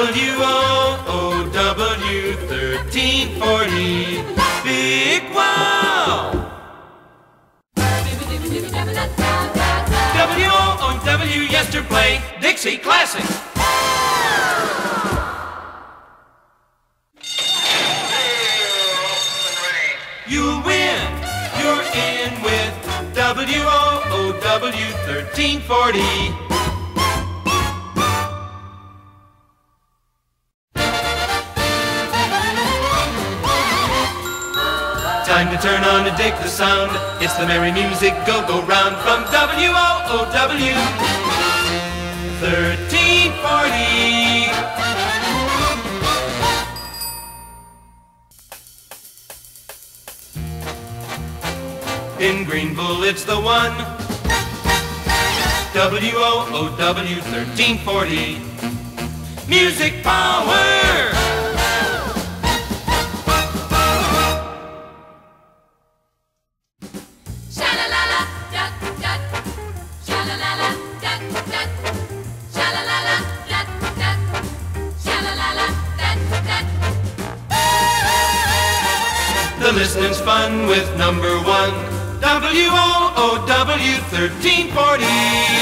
W-O-O-W 1340. Big wow! W-O-O-W Dixie Classic. You win. You're in with W-O-O-W 1340. Time to turn on and dig the sound. It's the merry music go-go round from W-O-O-W 1340. In Greenville, it's the one. W-O-O-W 1340. Music power! The listening's fun with number one. W-O-O-W 1340.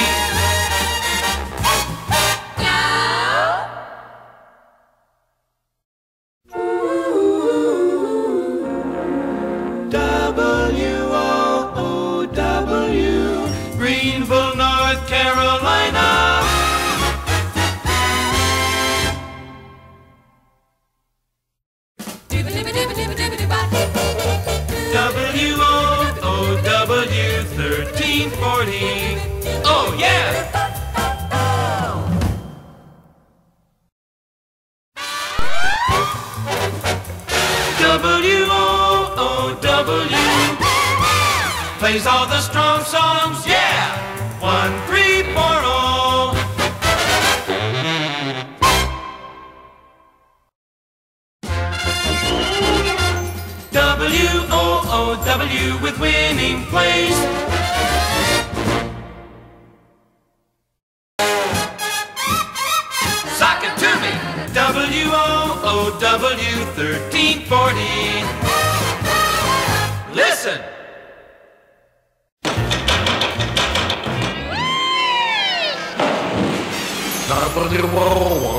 W-O-O-W plays all the strong songs, yeah! One, three, four, oh! W-O-O-W with winning plays. W-O-O-W 1340. Listen. W-O-O-W